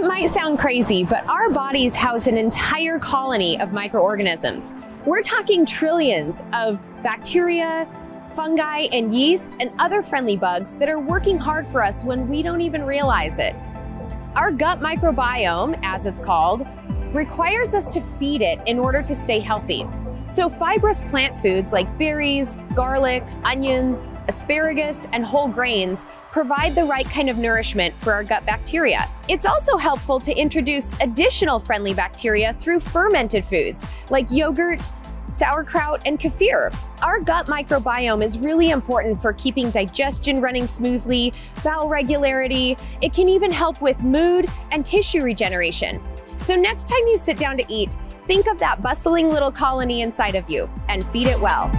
It might sound crazy, but our bodies house an entire colony of microorganisms. We're talking trillions of bacteria, fungi, and yeast, and other friendly bugs that are working hard for us when we don't even realize it. Our gut microbiome, as it's called, requires us to feed it in order to stay healthy. So fibrous plant foods like berries, garlic, onions, asparagus, and whole grains provide the right kind of nourishment for our gut bacteria. It's also helpful to introduce additional friendly bacteria through fermented foods like yogurt, sauerkraut, and kefir. Our gut microbiome is really important for keeping digestion running smoothly, bowel regularity. It can even help with mood and tissue regeneration. So next time you sit down to eat, think of that bustling little colony inside of you and feed it well.